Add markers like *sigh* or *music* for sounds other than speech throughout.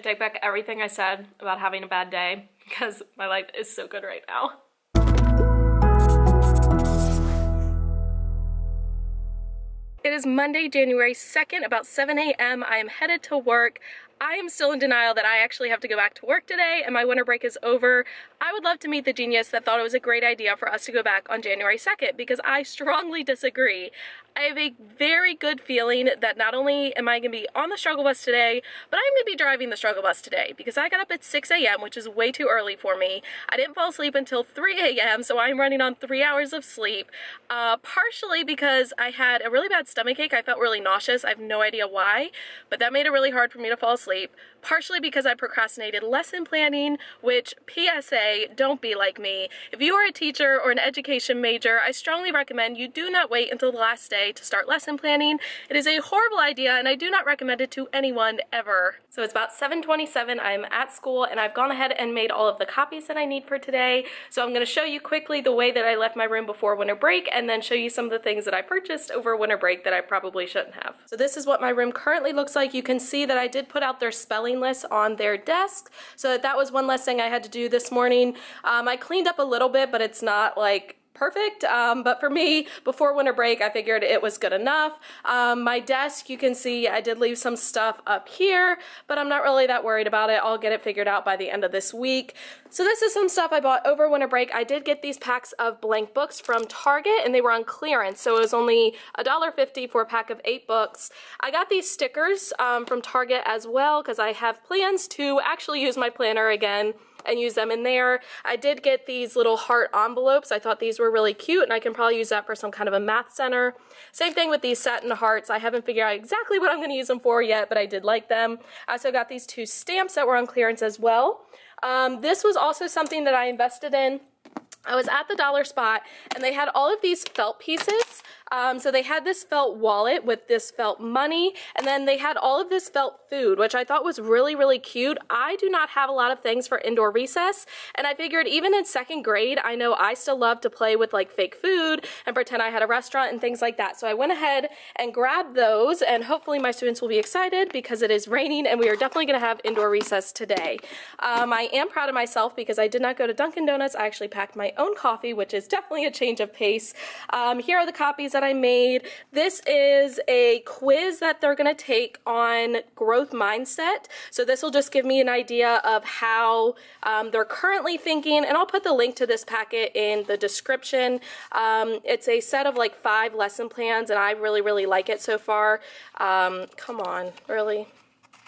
I take back everything I said about having a bad day because my life is so good right now. It is Monday, January 2nd, about 7 a.m. I am headed to work. I am still in denial that I actually have to go back to work today and my winter break is over. I would love to meet the genius that thought it was a great idea for us to go back on January 2nd because I *laughs* strongly disagree. I have a very good feeling that not only am I going to be on the struggle bus today, but I'm going to be driving the struggle bus today because I got up at 6 a.m., which is way too early for me. I didn't fall asleep until 3 a.m., so I'm running on three hours of sleep, uh, partially because I had a really bad stomach ache. I felt really nauseous. I have no idea why, but that made it really hard for me to fall asleep sleep partially because I procrastinated lesson planning, which PSA, don't be like me. If you are a teacher or an education major, I strongly recommend you do not wait until the last day to start lesson planning. It is a horrible idea and I do not recommend it to anyone ever. So it's about 7.27, I'm at school and I've gone ahead and made all of the copies that I need for today. So I'm gonna show you quickly the way that I left my room before winter break and then show you some of the things that I purchased over winter break that I probably shouldn't have. So this is what my room currently looks like. You can see that I did put out their spelling spelling list on their desk. So that was one less thing I had to do this morning. Um, I cleaned up a little bit, but it's not like perfect. Um, but for me, before winter break, I figured it was good enough. Um, my desk, you can see I did leave some stuff up here, but I'm not really that worried about it. I'll get it figured out by the end of this week. So this is some stuff I bought over winter break. I did get these packs of blank books from Target and they were on clearance. So it was only $1.50 for a pack of eight books. I got these stickers um, from Target as well because I have plans to actually use my planner again and use them in there. I did get these little heart envelopes. I thought these were really cute and I can probably use that for some kind of a math center. Same thing with these satin hearts. I haven't figured out exactly what I'm going to use them for yet, but I did like them. I also got these two stamps that were on clearance as well. Um, this was also something that I invested in. I was at the dollar spot and they had all of these felt pieces um, so they had this felt wallet with this felt money, and then they had all of this felt food, which I thought was really, really cute. I do not have a lot of things for indoor recess, and I figured even in second grade, I know I still love to play with like fake food and pretend I had a restaurant and things like that. So I went ahead and grabbed those, and hopefully my students will be excited because it is raining and we are definitely gonna have indoor recess today. Um, I am proud of myself because I did not go to Dunkin' Donuts. I actually packed my own coffee, which is definitely a change of pace. Um, here are the copies that I made. This is a quiz that they're going to take on growth mindset. So this will just give me an idea of how um, they're currently thinking, and I'll put the link to this packet in the description. Um, it's a set of like five lesson plans, and I really, really like it so far. Um, come on, really?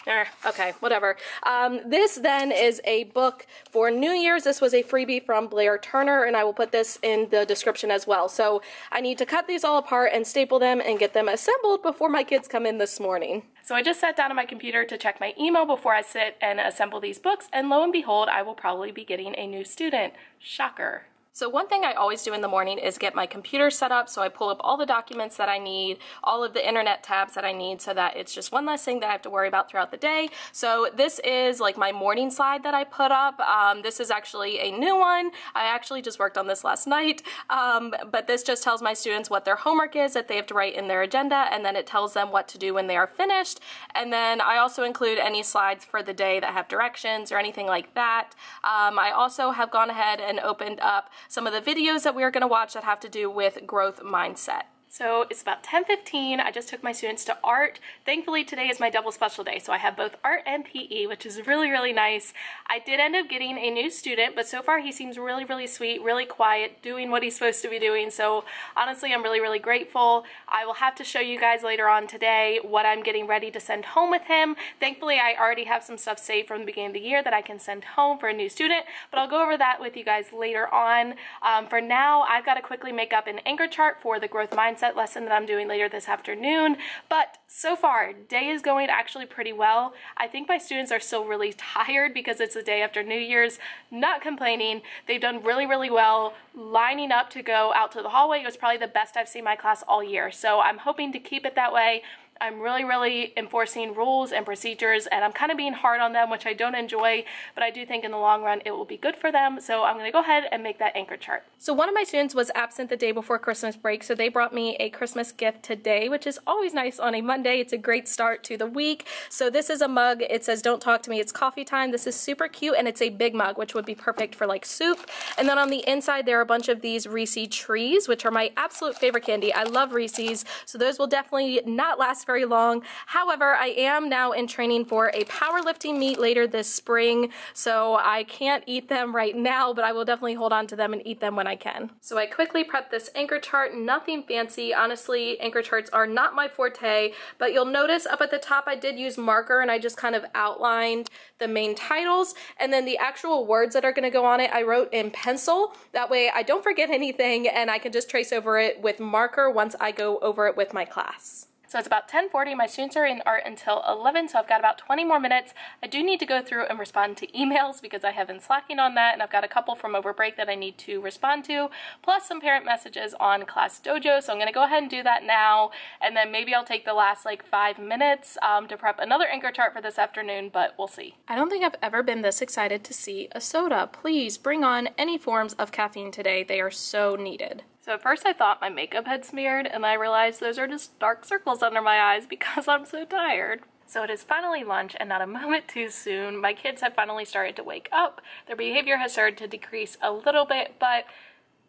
Eh, okay, whatever. Um, this then is a book for New Year's. This was a freebie from Blair Turner, and I will put this in the description as well. So I need to cut these all apart and staple them and get them assembled before my kids come in this morning. So I just sat down on my computer to check my email before I sit and assemble these books, and lo and behold, I will probably be getting a new student. Shocker. So one thing I always do in the morning is get my computer set up so I pull up all the documents that I need, all of the internet tabs that I need so that it's just one less thing that I have to worry about throughout the day. So this is like my morning slide that I put up. Um, this is actually a new one. I actually just worked on this last night, um, but this just tells my students what their homework is that they have to write in their agenda and then it tells them what to do when they are finished. And then I also include any slides for the day that have directions or anything like that. Um, I also have gone ahead and opened up some of the videos that we are going to watch that have to do with growth mindset. So it's about 10.15. I just took my students to art. Thankfully today is my double special day, so I have both art and PE, which is really, really nice. I did end up getting a new student, but so far he seems really, really sweet, really quiet, doing what he's supposed to be doing. So honestly, I'm really, really grateful. I will have to show you guys later on today what I'm getting ready to send home with him. Thankfully, I already have some stuff saved from the beginning of the year that I can send home for a new student, but I'll go over that with you guys later on. Um, for now, I've got to quickly make up an anchor chart for the growth mindset lesson that I'm doing later this afternoon. But so far, day is going actually pretty well. I think my students are still really *laughs* tired because it's the day after New Year's. Not complaining. They've done really, really well lining up to go out to the hallway. It was probably the best I've seen my class all year. So I'm hoping to keep it that way. I'm really, really enforcing rules and procedures and I'm kind of being hard on them, which I don't enjoy, but I do think in the long run it will be good for them. So I'm gonna go ahead and make that anchor chart. So one of my students was absent the day before Christmas break, so they brought me a Christmas gift today, which is always nice on a Monday. It's a great start to the week. So this is a mug. It says, don't talk to me, it's coffee time. This is super cute and it's a big mug, which would be perfect for like soup. And then on the inside, there are a bunch of these Reese trees, which are my absolute favorite candy. I love Reese's, so those will definitely not last very long. However, I am now in training for a powerlifting meet later this spring, so I can't eat them right now, but I will definitely hold on to them and eat them when I can. So I quickly prepped this anchor chart, nothing fancy. Honestly, anchor charts are not my forte, but you'll notice up at the top I did use marker and I just kind of outlined the main titles and then the actual words that are going to go on it I wrote in pencil. That way I don't forget anything and I can just trace over it with marker once I go over it with my class. So it's about 10.40. My students are in art until 11, so I've got about 20 more minutes. I do need to go through and respond to emails because I have been slacking on that, and I've got a couple from over break that I need to respond to, plus some parent messages on Class Dojo, so I'm going to go ahead and do that now, and then maybe I'll take the last like five minutes um, to prep another anchor chart for this afternoon, but we'll see. I don't think I've ever been this excited to see a soda. Please bring on any forms of caffeine today. They are so needed. So at first I thought my makeup had smeared and I realized those are just dark circles under my eyes *laughs* because I'm so tired. So it is finally lunch and not a *laughs* moment too soon. My kids have finally started to wake up. Their behavior has started to decrease a little bit, but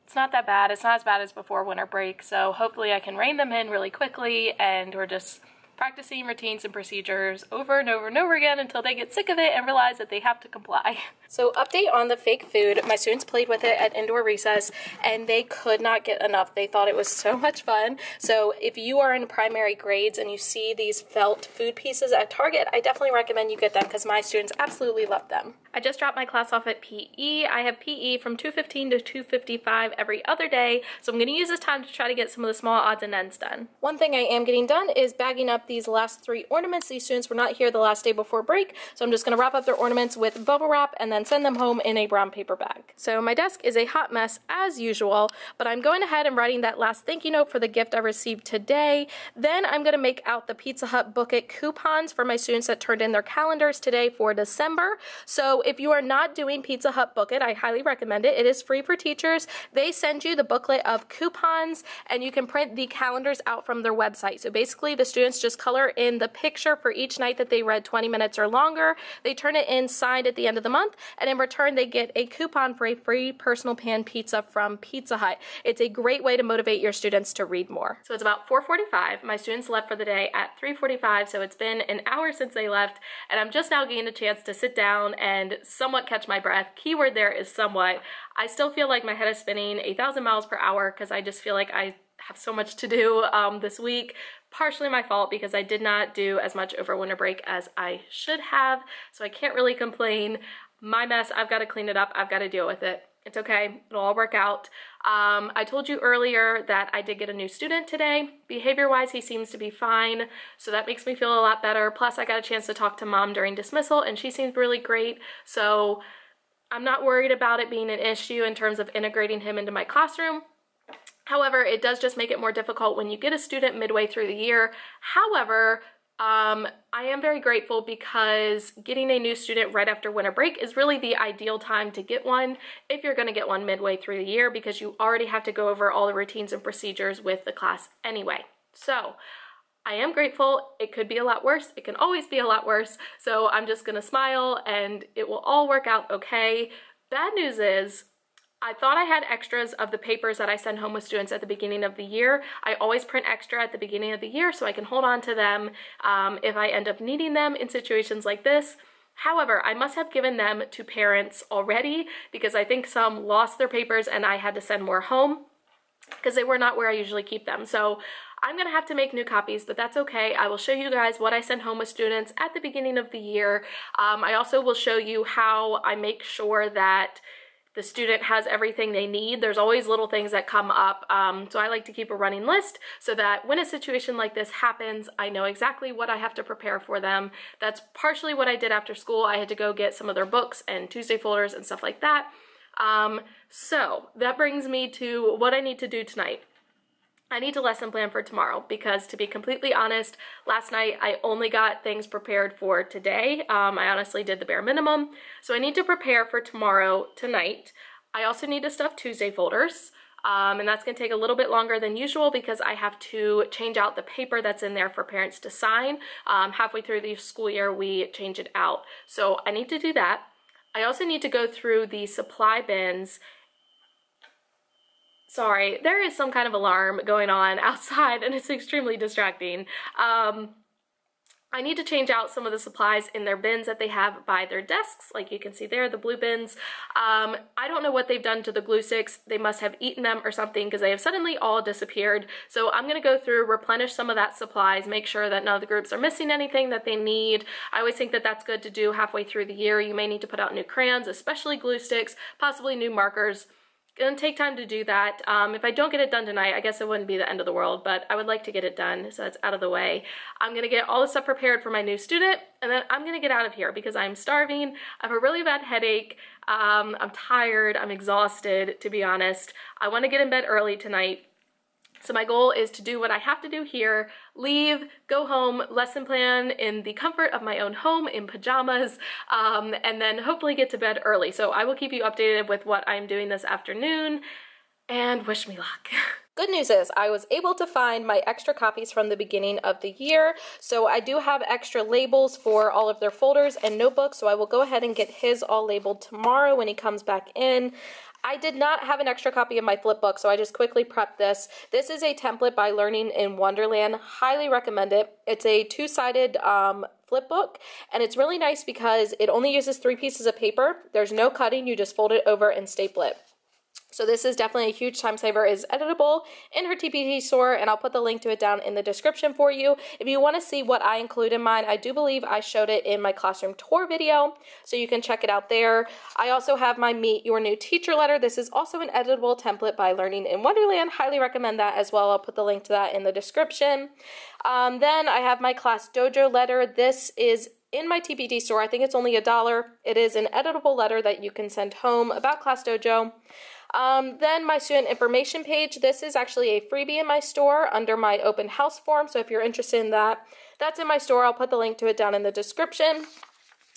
it's not that bad. It's not as bad as before winter break. So hopefully I can rein them in really quickly and we're just practicing routines and procedures over and over and over again until they get sick of it and realize that they have to comply. *laughs* So update on the fake food. My students played with it at indoor recess and they could not get enough. They thought it was so *laughs* much fun. So if you are in primary grades and you see these felt food pieces at Target, I definitely recommend you get them because my students absolutely love them. I just dropped my class off at PE. I have PE from 2.15 to 2.55 every other day, so I'm going to use this time to try to get some of the small odds and ends done. One thing I am getting done is bagging up these last three ornaments. These students were not here the last day before break, so I'm just going to wrap up their ornaments with bubble wrap and then send them home in a brown paper bag. So my desk is a hot mess as usual, but I'm going ahead and writing that last thank you note for the gift I received today. Then I'm going to make out the Pizza Hut Book It coupons for my students that turned in their calendars today for December. So if you are not doing Pizza Hut Book It, I highly recommend it. It is free for teachers. They send you the booklet of coupons and you can print the calendars out from their website. So basically the students just color in the picture for each night that they read 20 minutes or longer. They turn it in signed at the end of the month and in return they get a coupon for a free personal pan pizza from Pizza Hut. It's a great way to motivate your students to read more. So it's about 4.45. My students left for the day at 3.45 so it's been an hour since they left and I'm just now getting a chance to sit down and somewhat catch my breath. Keyword there is somewhat. I still feel like my head is spinning a thousand miles per hour because I just feel like I have so much to do um, this week. Partially my fault because I did not do as much over winter break as I should have, so I can't really complain. My mess, I've got to clean it up. I've got to deal with it. It's okay, it'll all work out. Um, I told you earlier that I did get a new student today. Behavior-wise, he seems to be fine, so that makes me feel a lot better. Plus, I got a chance to talk to mom during dismissal, and she seems really great, so I'm not worried about it being an issue in terms of integrating him into my classroom. However, it does just make it more difficult when you get a student midway through the year. However, um, I am very grateful because getting a new student right after winter break is really the ideal time to get one if you're going to get one midway through the year because you already have to go over all the routines and procedures with the class anyway. So I am grateful. It could be a lot worse. It can always be a lot worse. So I'm just going to smile and it will all work out okay. Bad news is I thought I had extras of the papers that I send home with students at the beginning of the year. I always print extra at the beginning of the year so I can hold on to them um, if I end up needing them in situations like this. However, I must have given them to parents already because I think some lost their papers and I had to send more home because they were not where I usually keep them. So I'm gonna have to make new copies, but that's okay. I will show you guys what I send home with students at the beginning of the year. Um, I also will show you how I make sure that the student has everything they need. There's always little things that come up. Um, so I like to keep a running list so that when a situation like this happens, I know exactly what I have to prepare for them. That's partially what I did after school. I had to go get some of their books and Tuesday folders and stuff like that. Um, so that brings me to what I need to do tonight. I need to lesson plan for tomorrow because to be completely honest, last night I only got things prepared for today. Um, I honestly did the bare minimum. So I need to prepare for tomorrow tonight. I also need to stuff Tuesday folders. Um, and that's going to take a little bit longer than usual because I have to change out the paper that's in there for parents to sign. Um, halfway through the school year, we change it out. So I need to do that. I also need to go through the supply bins Sorry, there is some kind of alarm going on *laughs* outside and it's extremely distracting. Um, I need to change out some of the supplies in their bins that they have by their desks. Like you can see there, the blue bins. Um, I don't know what they've done to the glue sticks. They must have eaten them or something because they have suddenly all disappeared. So I'm gonna go through, replenish some of that supplies, make sure that none of the groups are missing anything that they need. I always think that that's good to do halfway through the year. You may need to put out new crayons, especially glue sticks, possibly new markers gonna take time to do that. Um, if I don't get it done tonight, I guess it wouldn't be the end of the world, but I would like to get it done so it's out of the way. I'm gonna get all the stuff prepared for my new student, and then I'm gonna get out of here because I'm starving. I have a really bad headache. Um, I'm tired, I'm exhausted, to be honest. I wanna get in bed early tonight so my goal is to do what I have to do here, leave, go home, lesson plan in the comfort of my own home in pajamas, um, and then hopefully get to bed early. So I will keep you updated with what I'm doing this afternoon, and wish me luck. *laughs* Good news is I was able to find my extra copies from the beginning of the year. So I do have extra labels for all of their folders and notebooks. So I will go ahead and get his all labeled tomorrow when he comes back in. I did not have an extra copy of my flip book, so I just quickly prepped this. This is a template by Learning in Wonderland. Highly recommend it. It's a two-sided um, flip book, and it's really nice because it only uses three pieces of paper. There's no cutting. You just fold it over and staple it. So this is definitely a huge time saver. is editable in her TPT store, and I'll put the link to it down in the description for you. If you want to see what I include in mine, I do believe I showed it in my classroom tour video, so you can check it out there. I also have my Meet Your New Teacher letter. This is also an editable template by Learning in Wonderland. Highly recommend that as well. I'll put the link to that in the description. Um, then I have my Class Dojo letter. This is in my TPT store. I think it's only a dollar. It is an editable letter that you can send home about Class Dojo. Um, then my student information page. This is actually a freebie in my store under my open house form. So if you're interested in that, that's in my store. I'll put the link to it down in the description.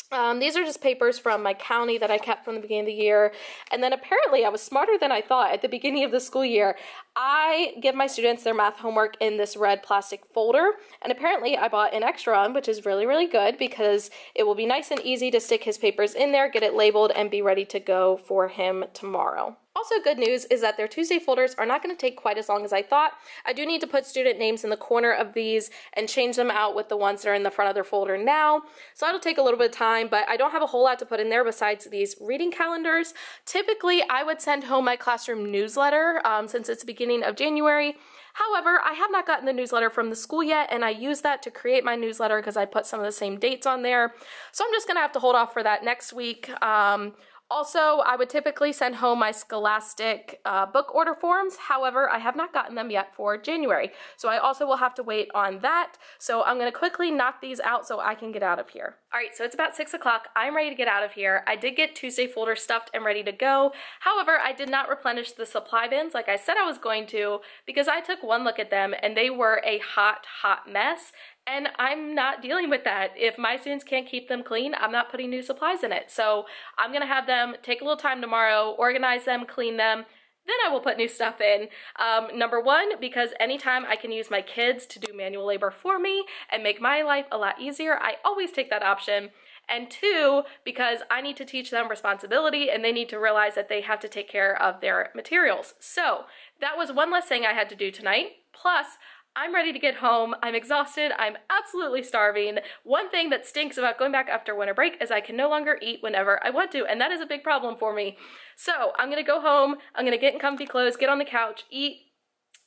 Um, these are just papers from my county that I kept from the beginning of the year. And then apparently I was smarter than I thought at the beginning of the school year. I give my students their math homework in this red plastic folder. And apparently I bought an extra one, which is really, really good because it will be nice and easy to stick his papers in there, get it labeled, and be ready to go for him tomorrow. Also good news is that their Tuesday folders are not going to take quite as long as I thought. I do need to put student names in the corner of these and change them out with the ones that are in the front of their folder now. So that'll take a little bit of time, but I don't have a whole lot to put in there besides these reading calendars. Typically, I would send home my classroom newsletter um, since it's the beginning of January. However, I have not gotten the newsletter from the school yet, and I use that to create my newsletter because I put some of the same dates on there. So I'm just going to have to hold off for that next week. Um, also, I would typically send home my Scholastic uh, book order forms. However, I have not gotten them yet for January. So I also will have to wait on that. So I'm going to quickly knock these out so I can get out of here. All right, so it's about 6 o'clock. I'm ready to get out of here. I did get Tuesday folder stuffed and ready to go. However, I did not replenish the supply bins like I said I was going to because I took one look at them and they were a hot, hot mess and I'm not dealing with that. If my students can't keep them clean, I'm not putting new supplies in it. So I'm gonna have them take a little time tomorrow, organize them, clean them, then I will put new stuff in. Um, number one, because anytime I can use my kids to do manual labor for me and make my life a lot easier, I always take that option. And two, because I need to teach them responsibility and they need to realize that they have to take care of their materials. So that was one less thing I had to do tonight. Plus, I'm ready to get home. I'm exhausted. I'm absolutely starving. One thing that stinks about going back after winter break is I can no longer eat whenever I want to, and that is a big problem for me. So I'm gonna go home, I'm gonna get in comfy clothes, get on the couch, eat,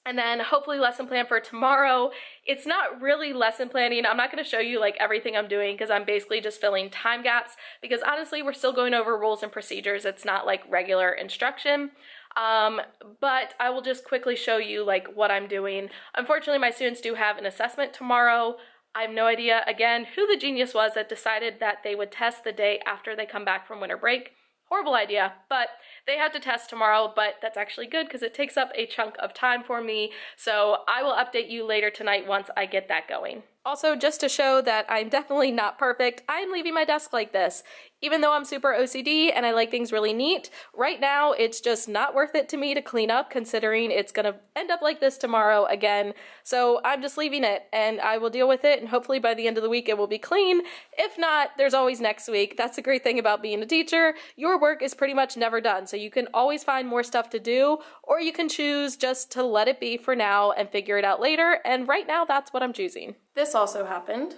and then hopefully lesson plan for tomorrow. It's not really lesson planning. I'm not going to show you like everything I'm doing because I'm basically just filling time gaps because honestly we're still going over rules and procedures. It's not like regular instruction. Um, but I will just quickly show you like what I'm doing. Unfortunately, my students do have an assessment tomorrow. I have no idea, again, who the genius was that decided that they would test the day after they come back from winter break. horrible idea, but they have to test tomorrow, but that's actually good because it takes up a chunk of time for me. So I will update you later tonight once I get that going. Also, just to show that I'm definitely not perfect, I'm leaving my desk like this. Even though I'm super OCD and I like things really neat, right now it's just not worth it to me to clean up considering it's gonna end up like this tomorrow again. So I'm just leaving it and I will deal with it and hopefully by the end of the week it will be clean. If not, there's always next week. That's the great thing about being a teacher. Your work is pretty much never done, so you can always find more stuff to do or you can choose just to let it be for now and figure it out later. And right now that's what I'm choosing. This also happened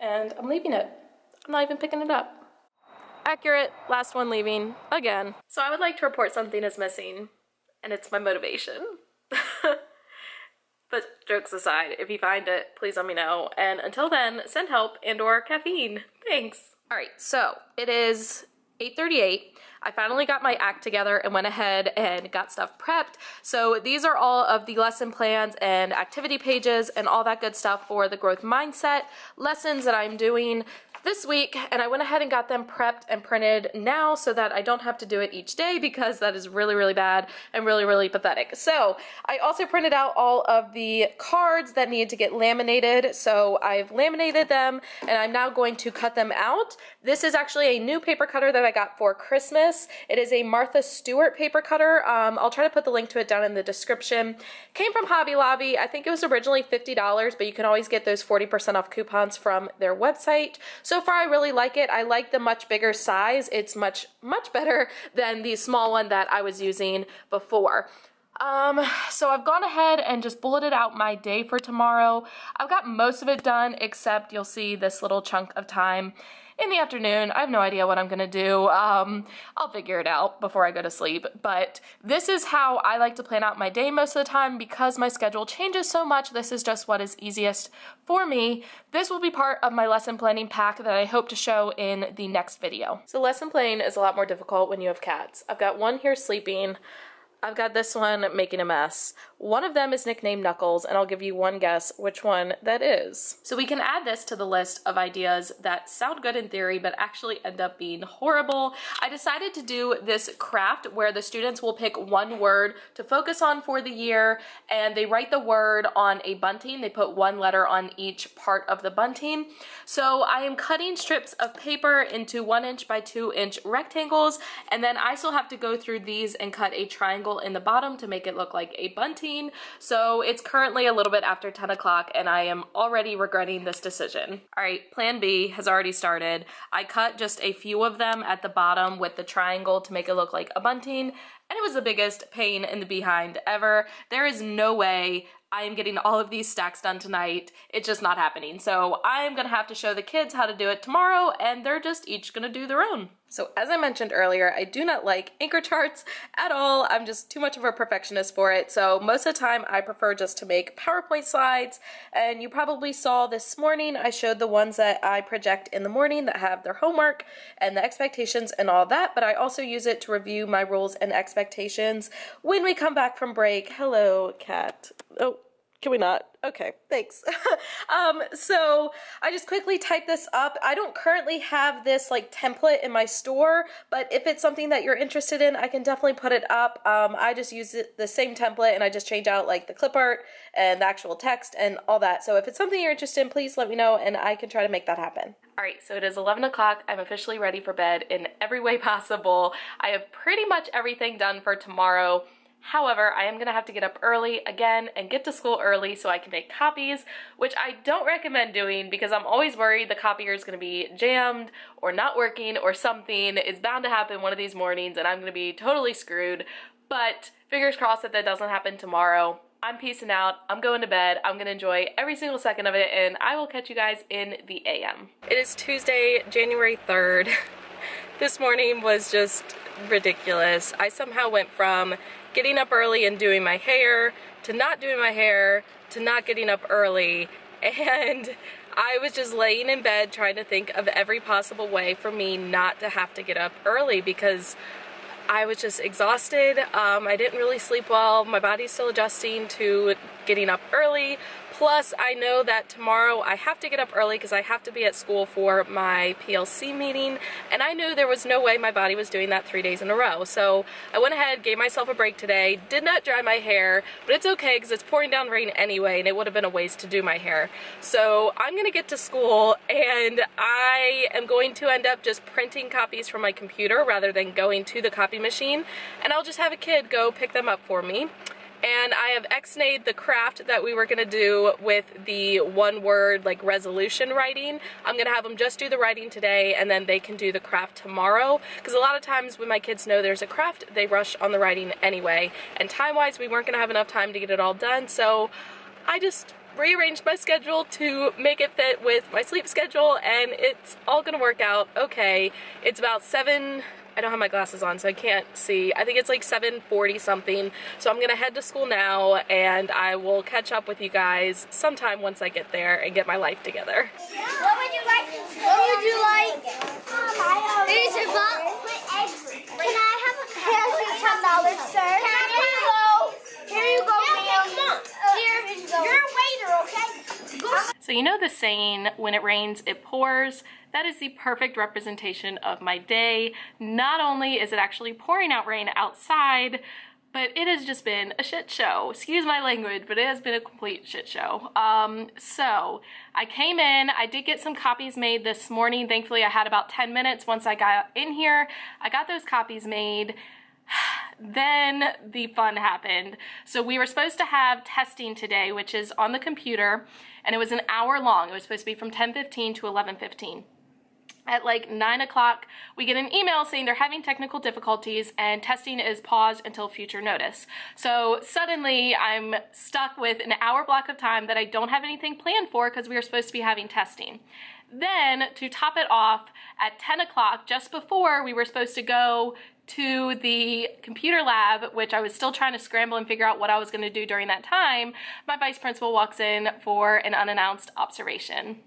and I'm leaving it. I'm not even picking it up. Accurate, last one leaving, again. So I would like to report something is missing, and it's my motivation. *laughs* but jokes aside, if you find it, please let me know. And until then, send help and or caffeine. Thanks. All right, so it is 8.38. I finally got my act together and went ahead and got stuff prepped. So these are all of the lesson plans and activity pages and all that good stuff for the growth mindset lessons that I'm doing this week and I went ahead and got them prepped and printed now so that I don't have to do it each day because that is really, really bad and really, really pathetic. So I also printed out all of the cards that need to get laminated. So I've laminated them and I'm now going to cut them out. This is actually a new paper cutter that I got for Christmas. It is a Martha Stewart paper cutter. Um, I'll try to put the link to it down in the description. Came from Hobby Lobby. I think it was originally $50, but you can always get those 40% off coupons from their website. So so far, I really like it. I like the much bigger size. It's much, much better *laughs* than the small one that I was using before. Um, so I've gone ahead and just bulleted out my day for tomorrow. I've got most of it done, except you'll see this little chunk of time in the afternoon. I have no idea what I'm gonna do. Um, I'll figure it out before I go to sleep. But this is how I like to plan out my day most of the time because my schedule changes so much. This is just what is easiest for me. This will be part of my lesson planning pack that I hope to show in the next video. So lesson planning is a lot more difficult when you have cats. I've got one here sleeping. I've got this one making a mess. One of them is nicknamed Knuckles, and I'll give you one guess which one that is. So we can add this to the list of ideas that sound good in theory, but actually end up being horrible. I decided to do this craft where the students will pick one word to focus on for the year, and they write the word on a bunting. They put one letter on each part of the bunting. So I am cutting strips of paper into one inch by two inch rectangles, and then I still have to go through these and cut a triangle in the bottom to make it look like a bunting. So it's currently a little bit after 10 o'clock and I am already regretting this decision. All right, plan B has already started. I cut just a few of them at the bottom with the triangle to make it look like a bunting and it was the biggest pain in the behind ever. There is no way I am getting all of these stacks done tonight. It's just not happening. So I'm gonna have to show the kids how to do it tomorrow and they're just each gonna do their own. So as I mentioned earlier, I do not like anchor charts at all. I'm just too much of a perfectionist for it. So most of the time I prefer just to make PowerPoint slides. And you probably saw this morning, I showed the ones that I project in the morning that have their homework and the expectations and all that. But I also use it to review my rules and expectations when we come back from break. Hello, cat. Oh, can we not? Okay, thanks. *laughs* um, so I just quickly type this up. I don't currently have this like template in my store, but if it's something that you're interested in, I can definitely put it up. Um, I just use it, the same template and I just change out like the clip art and the actual text and all that. So if it's something you're interested in, please let me know and I can try to make that happen. All right, so it is 11 o'clock. I'm officially ready for bed in every way *laughs* possible. I have pretty much everything done for tomorrow. However, I am gonna have to get up early again and get to school early so I can make copies, which I don't recommend doing because I'm always worried the copier is gonna be jammed or not working or something is bound to happen one of these mornings and I'm gonna be totally screwed. But fingers crossed that that doesn't happen tomorrow. I'm peacing out, I'm going to bed, I'm gonna enjoy every single second of it, and I will catch you guys in the AM. It is Tuesday, January 3rd. *laughs* this morning was just ridiculous. I somehow went from getting up early and doing my hair to not doing my hair to not getting up early *laughs* and I was just laying in bed trying to think of every possible way for me not to have to get up early because I was just exhausted. Um, I didn't really sleep well. My body's still adjusting to getting up early. Plus, I know that tomorrow I have to get up early because I have to be at school for my PLC meeting, and I knew there was no way my body was doing that three days in a row. So I went ahead, gave myself a break today, did not dry my hair, but it's okay because it's pouring down rain anyway, and it would have been a waste to do my hair. So I'm gonna get to school, and I am going to end up just printing copies from my computer rather than going to the copy machine, and I'll just have a kid go pick them up for me and I have X-nayed the craft that we were gonna do with the one word like resolution writing. I'm gonna have them just do the writing today and then they can do the craft tomorrow because a lot of times when my kids know there's a craft they rush on the writing anyway and time wise we weren't gonna have enough time to get it all done so I just rearranged my schedule to make it fit with my sleep schedule and it's all gonna work out okay. It's about 7 I don't have my glasses on so I can't see. I think it's like 7.40 something. So I'm gonna head to school now and I will catch up with you guys sometime once I get there and get my life together. What would you like? What would you like? There's a Can I have a Here's ten dollars, sir. Here you go. Here you go, ma'am. Uh, here, you're a waiter, okay? So you know the saying, when it rains, it pours? That is the perfect representation of my day. Not only is it actually pouring out rain outside, but it has just been a shit show. Excuse my language, but it has been a complete shit show. Um, so I came in, I did get some copies made this morning. Thankfully, I had about 10 minutes once I got in here. I got those copies made. *sighs* then the fun happened. So we were supposed to have testing today, which is on the computer, and it was an hour long. It was supposed to be from 10.15 to 11.15 at like 9 o'clock, we get an email saying they're having technical difficulties and testing is paused until future notice. So suddenly I'm stuck with an hour block of time that I don't have anything planned for because we are supposed to be having testing. Then to top it off, at 10 o'clock, just before we were supposed to go to the computer lab, which I was still trying to scramble and figure out what I was going to do during that time, my vice principal walks in for an unannounced observation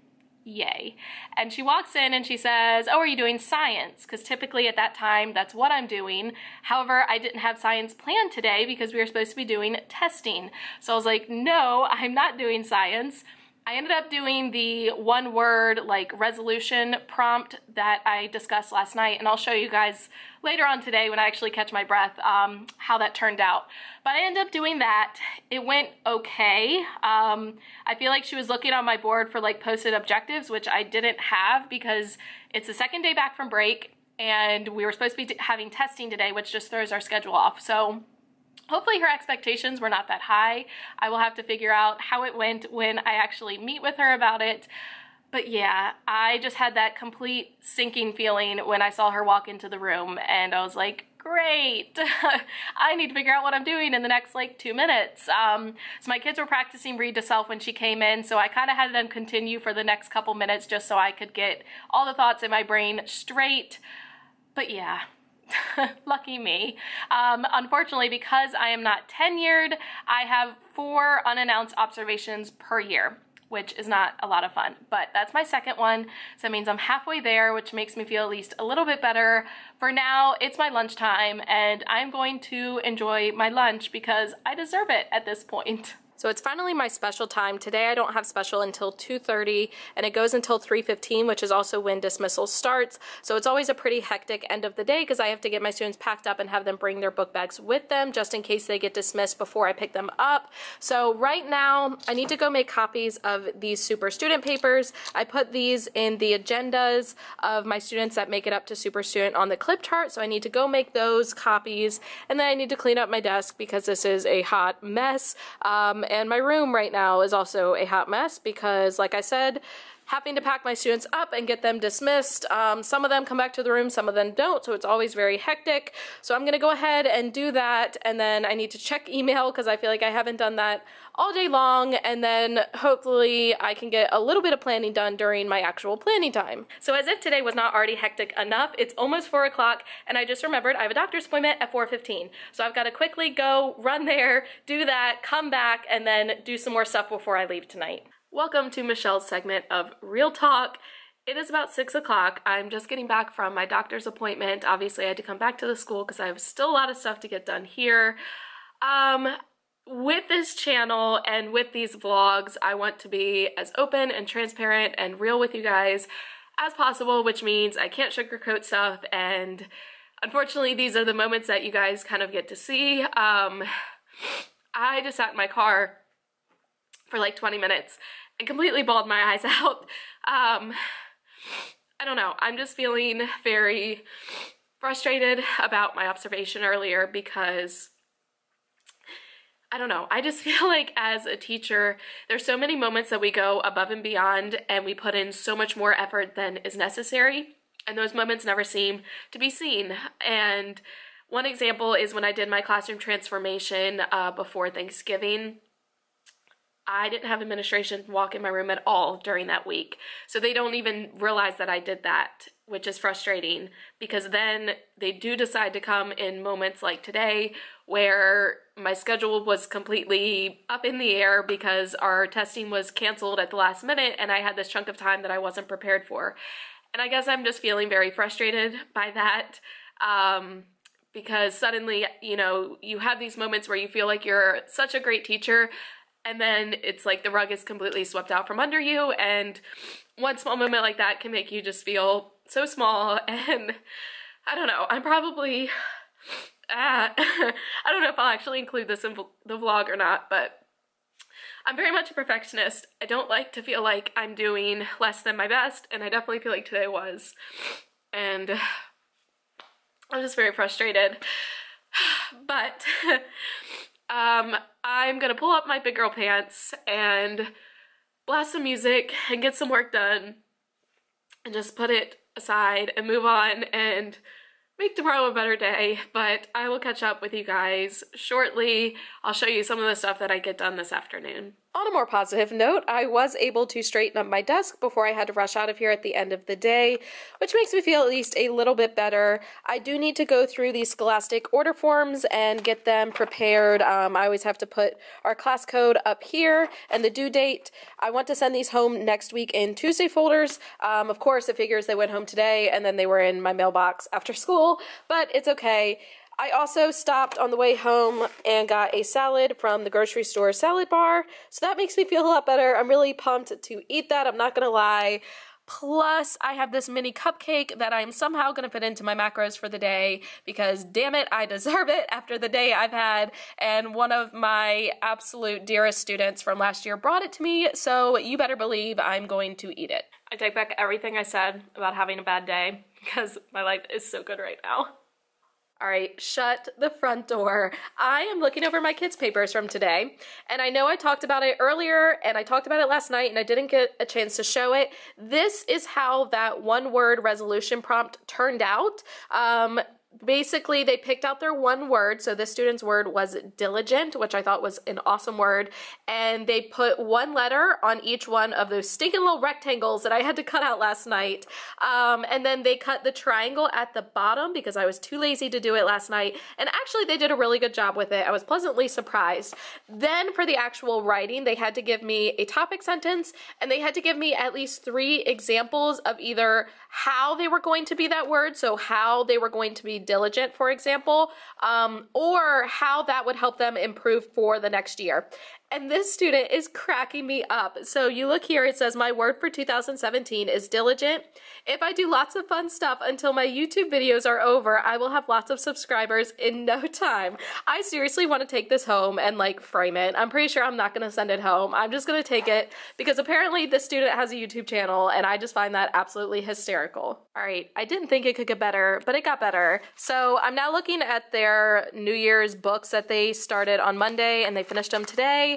yay. And she walks in and she says, oh, are you doing science? Because typically at that time, that's what I'm doing. However, I didn't have science planned today because we were supposed to be doing testing. So I was like, no, I'm not doing science. I ended up doing the one word like resolution prompt that I discussed last night and I'll show you guys later on today when I actually catch my breath um, how that turned out. But I ended up doing that. It went okay. Um, I feel like she was looking on my board for like posted objectives which I didn't have because it's the second day back from break and we were supposed to be having testing today which just throws our schedule off. So Hopefully her expectations were not that high. I will have to figure out how it went when I actually meet with her about it. But yeah, I just had that complete sinking feeling when I saw her walk into the room and I was like, great. *laughs* I need to figure out what I'm doing in the next like two minutes. Um, so my kids were practicing read to self when she came in, so I kind of had them continue for the next couple minutes just so I could get all the thoughts in my brain straight. But yeah, *laughs* Lucky me. Um, unfortunately, because I am not tenured, I have four unannounced observations per year which is not a lot of fun. But that's my second one, so it means I'm halfway there, which makes me feel at least a little bit better. For now, it's my lunchtime, and I'm going to enjoy my lunch because I deserve it at this point. *laughs* So it's finally my special time. Today I don't have special until 2.30 and it goes until 3.15, which is also when dismissal starts. So it's always a pretty hectic end of the day because I have to get my students packed up and have them bring their book bags with them just in case they get dismissed before I pick them up. So right now I need to go make copies of these super student papers. I put these in the agendas of my students that make it up to super student on the clip chart. So I need to go make those copies and then I need to clean up my desk because this is a hot mess. Um, and my room right now is also a hot mess because, like I said, having to pack my students up and get them dismissed. Um, some of them come back to the room, some of them don't, so it's always very hectic. So I'm gonna go ahead and do that, and then I need to check email because I feel like I haven't done that all day long, and then hopefully I can get a little bit of planning done during my actual planning time. So as if today was not already hectic enough, it's almost four o'clock, and I just remembered I have a doctor's appointment at 4.15. So I've gotta quickly go, run there, do that, come back, and then do some more stuff before I leave tonight. Welcome to Michelle's segment of Real Talk. It is about six o'clock. I'm just getting back from my doctor's appointment. Obviously, I had to come back to the school because I have still a lot of stuff to get done here. Um, with this channel and with these vlogs, I want to be as open and transparent and real with you guys as possible, which means I can't sugarcoat stuff and unfortunately these are the moments that you guys kind of get to see. Um, I just sat in my car for like 20 minutes and completely bawled my *laughs* eyes out. Um, I don't know, I'm just feeling very frustrated about my observation earlier because I don't know. I just *laughs* feel like as a teacher, there's so many moments that we go above and beyond and we put in so much more effort than is necessary. And those moments never seem to be seen. And one example is when I did my classroom transformation uh, before Thanksgiving. I didn't have administration walk in my room at all during that week. So they don't even realize that I did that, which is frustrating because then they do decide to come in moments like today where my schedule was completely up in the air because our testing was canceled at the last minute and I had this chunk of time that I wasn't prepared for. And I guess I'm just feeling very frustrated by that um, because suddenly, you know, you have these moments where you feel like you're such a great teacher and then it's like the rug is completely swept out from under you and one small moment like that can make you just feel so small *laughs* and I don't know, I'm probably uh, *laughs* I don't know if I'll actually include this in the vlog or not, but I'm very much a perfectionist. I don't like to feel like I'm doing less than my best, and I definitely feel like today was. And *sighs* I'm just very frustrated. *sighs* But *laughs* um, I'm gonna pull up my big girl pants and blast some music and get some work done and just put it aside and move on and make tomorrow a better day, but I will catch up with you guys shortly. I'll show you some of the stuff that I get done this afternoon. On a more positive note, I was able to straighten up my desk before I had to rush out of here at the end of the day, which makes me feel at least a little bit better. I do need to go through these Scholastic order forms and get them prepared. Um, I always have to put our class code up here and the due date. I want to send these home next week in Tuesday folders. Um, of course, it figures they went home today and then they were in my mailbox after *laughs* school, but it's okay. I also stopped on the way home and got a salad from the grocery store salad bar. So that makes me feel a lot better. I'm really pumped to eat that. I'm not going to lie. Plus, I have this mini cupcake that I'm somehow going to fit into my macros for the day because damn it, I deserve it after the day I've had. And one of my absolute dearest students from last year brought it to me, so you better believe I'm going to eat it. I take back everything I said about having a bad day because my life is so good right now. All right, shut the front door. I am looking over my kids' papers from today, and I know I talked about it earlier, and I talked about it last night, and I didn't get a chance to show it. This is how that one word resolution prompt turned out. Um, basically they picked out their one word. So this student's word was diligent which i thought was an awesome word. And they put one letter on each one of those stinking little rectangles that i had to cut out last night. Um, and then they cut the triangle at the bottom because i was too lazy to do it last night. And actually they did a really good job with it. I was pleasantly surprised. Then for the actual writing they had to give me a topic sentence and they had to give me at least three examples of either how they were going to be that word so how they were going to be diligent, for example, um, or how that would help them improve for the next year. And this student is cracking me up. So you look here, it says my word for 2017 is diligent. If I do lots of fun stuff until my YouTube videos are over, I will have lots of subscribers in no time. I seriously want to take this home and like frame it. I'm pretty sure I'm not going to send it home. I'm just going to take it because apparently this student has a YouTube channel and I just find that absolutely hysterical. All right, I didn't think it could get better, but it got better. So I'm now looking at their New Year's books that they started on Monday and they finished them today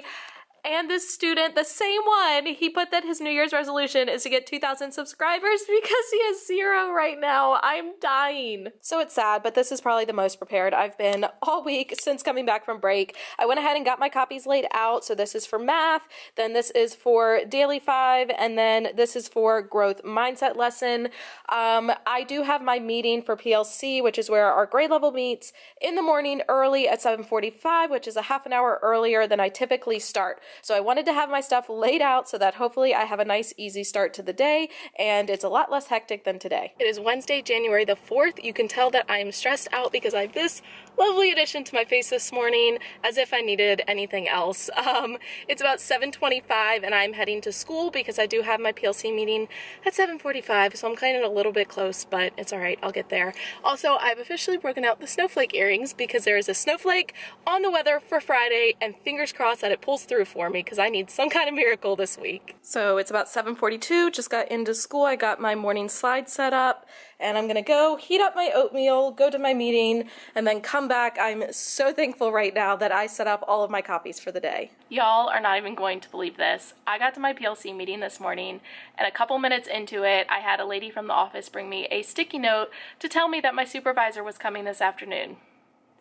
and this student, the same one, he put that his New Year's resolution is to get 2,000 subscribers *laughs* because he has zero right now. I'm dying. So it's sad, but this is probably the most prepared I've been *laughs* all week since coming back from break. I went ahead and got my copies laid out. So this is for math, then this is for daily five, and then this is for growth mindset lesson. Um, I do have my meeting for PLC, which is where our grade level meets in the morning early at 745, which is a half an hour earlier than I typically start. So I wanted to have my stuff laid out so that hopefully I have a nice easy start to the day and it's a lot less hectic than today. It is Wednesday, January the 4th. You can tell that I'm stressed out because I have this lovely addition to my face this morning as if I needed anything else. *laughs* Um, it's about 7.25 and I'm heading to school because I do have my PLC meeting at 7.45 so I'm kind of a little bit close but it's alright, I'll get there. Also, I've officially broken out the snowflake earrings because there is a snowflake on the weather for Friday and fingers crossed that it pulls through for me because I need some kind of miracle this week. So it's about 7.42, just got into school, I got my morning slide set up and I'm gonna go heat up my oatmeal, go to my meeting, and then come back. I'm so thankful right now that I set up all of my copies for the day. Y'all are not even going to believe this. I got to my PLC meeting this morning, and a couple minutes into it, I had a lady from the office bring me a sticky note to tell me that my supervisor was coming this afternoon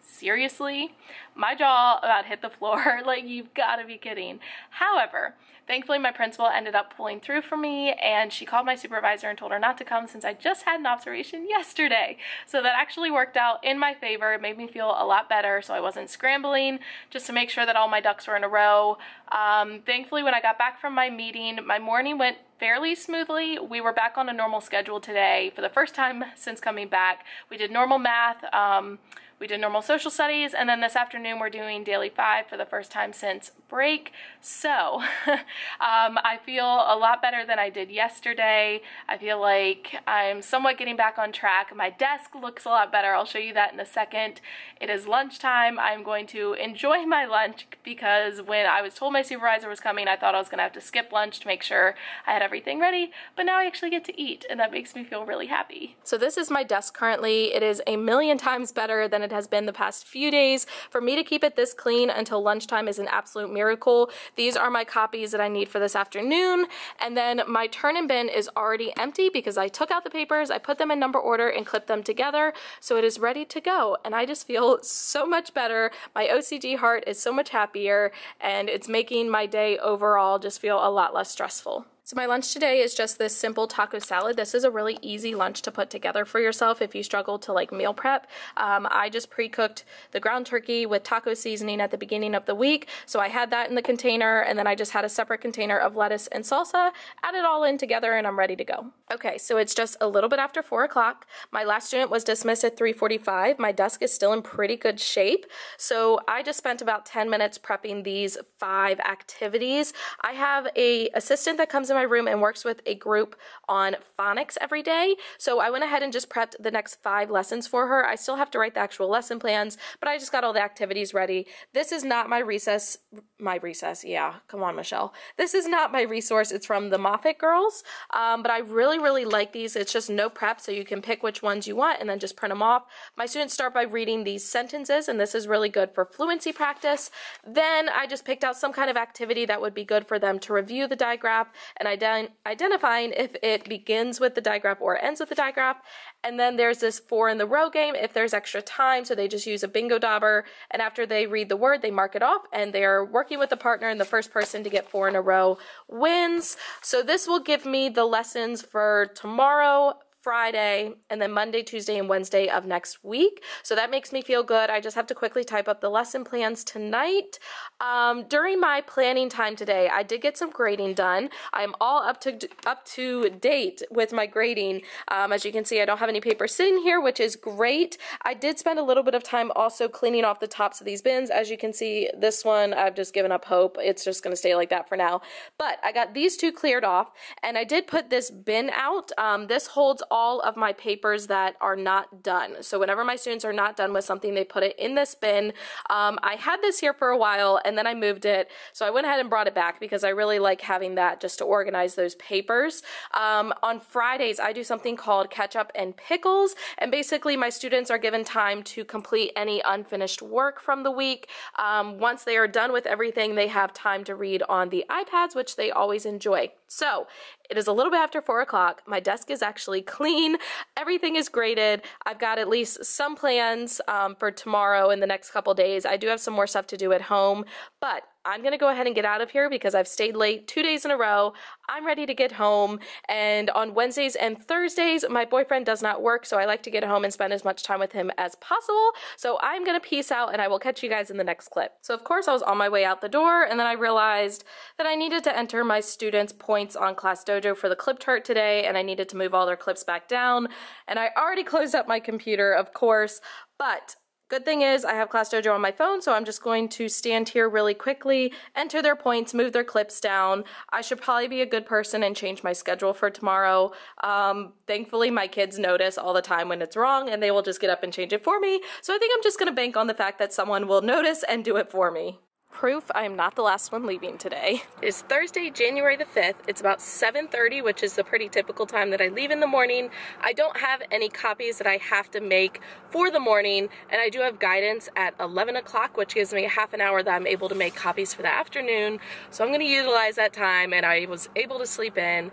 seriously? My jaw about hit the floor. *laughs* like, you've got to be kidding. However, thankfully my principal ended up pulling through for me and she called my supervisor and told her not to come since I just had an observation yesterday. So that actually worked out in my favor. It made me feel a lot better so I wasn't scrambling just to make sure that all my ducks were in a row. Um, thankfully, when I got back from my meeting, my morning went fairly smoothly. We were back on a normal schedule today for the first time *laughs* since coming back. We did normal math. Um, we did normal social studies, and then this afternoon we're doing daily five for the first time since break. So *laughs* um, I feel a lot better than I did yesterday. I feel like I'm somewhat getting back on track. My desk looks a lot better. I'll show you that in a second. It is lunchtime. I'm going to enjoy my lunch because when I was told my supervisor was coming, I thought I was going to have to skip lunch to make sure I had everything ready, but now I actually get to eat, and that makes me feel really happy. So this is my desk currently. It is a million times better than it it has been the past few days. For me to keep it this clean until lunchtime is an absolute miracle. These are my copies that I need for this afternoon. And then my turn-in bin is already empty because I took out the papers, I put them in number order and clipped them together. So it is ready to go. And I just feel *laughs* so much better. My OCD heart is so much happier and it's making my day overall just feel a lot less stressful. So my lunch today is just this simple taco salad. This is a really easy lunch to put together for yourself if you struggle to like meal prep. Um, I just pre-cooked the ground turkey with taco seasoning at the beginning of the week. So I had that in the container and then I just had a separate container of lettuce and salsa, add it all in together and I'm ready to go. Okay, so it's just a little bit after four o'clock. My last student was dismissed at 3.45. My desk is still in pretty good shape. So I just spent about 10 minutes prepping these five activities. I have a assistant that comes in my room and works with a group on phonics every day. So I went ahead and just prepped the next five lessons for her. I still have to write the actual lesson plans, but I just got all the activities ready. This is not my recess, my recess, yeah, come on, Michelle. This is not my resource. It's from the Moffatt Girls, um, but I really, really like these. It's just no prep, so you can pick which ones you want and then just print them off. My students start by reading these sentences, and this is really good for fluency practice. Then I just picked out some kind of activity that would be good for them to review the digraph and ident identifying if it begins with the digraph or ends with the digraph. And then there's this four in the row game if there's extra time. So they just use a bingo dauber. And after they read the word, they mark it off and they're working with a partner and the first person to get four in a row wins. So this will give me the lessons for tomorrow, Friday, and then Monday, Tuesday, and Wednesday of next week. So that makes me feel good. I just have to quickly type up the lesson plans tonight. Um, during my planning time today, I did get some grading done. I am all up to up to date with my grading. Um, as you can see, I don't have any paper sitting here, which is great. I did spend a little bit of time also cleaning off the tops of these bins. As you can see, this one, I've just given up hope. It's just going to stay like that for now. But I got these two cleared off, and I did put this bin out. Um, this holds all of my papers that are not done. So whenever my students are not done with something, they put it in this bin. Um, I had this here for a while and then I moved it. So I went ahead and brought it back because I really like having that just to organize those papers. Um, on Fridays, I do something called Ketchup and Pickles. And basically my students are given time to complete any unfinished work from the week. Um, once they are done with everything, they have time to read on the iPads, which they always enjoy. So it is a little bit after four o'clock. My desk is actually clean. Everything is graded. I've got at least some plans um, for tomorrow and the next couple days. I do have some more stuff to do at home, but I'm gonna go ahead and get out of here because I've stayed late two days in a row. I'm ready to get home. And on Wednesdays and Thursdays, my boyfriend does not work, so I like to get home and spend as much time with him as possible. So I'm gonna peace out and I will catch you guys in the next clip. So of course I was on my way out the door and then I realized that I needed to enter my students' points on Class Dojo for the clip chart today and I needed to move all their clips back down. And I already *laughs* closed up my computer, of course, but Good thing is I have Class Dojo on my phone, so I'm just going to stand here really quickly, enter their points, move their clips down. I should probably be a good person and change my schedule for tomorrow. Um, thankfully, my kids notice all the time when it's wrong, and they will just get up and change it for me. So I think I'm just going to bank on the fact that someone will notice and do it for me proof I am not the last one leaving today. It is Thursday, January the 5th. It's about 7.30, which is the pretty typical time that I leave in the morning. I don't have any copies that I have to make for the morning, and I do have guidance at 11 o'clock, which gives me half an hour that I'm able to make copies for the afternoon. So I'm gonna utilize that time, and I was able to sleep in.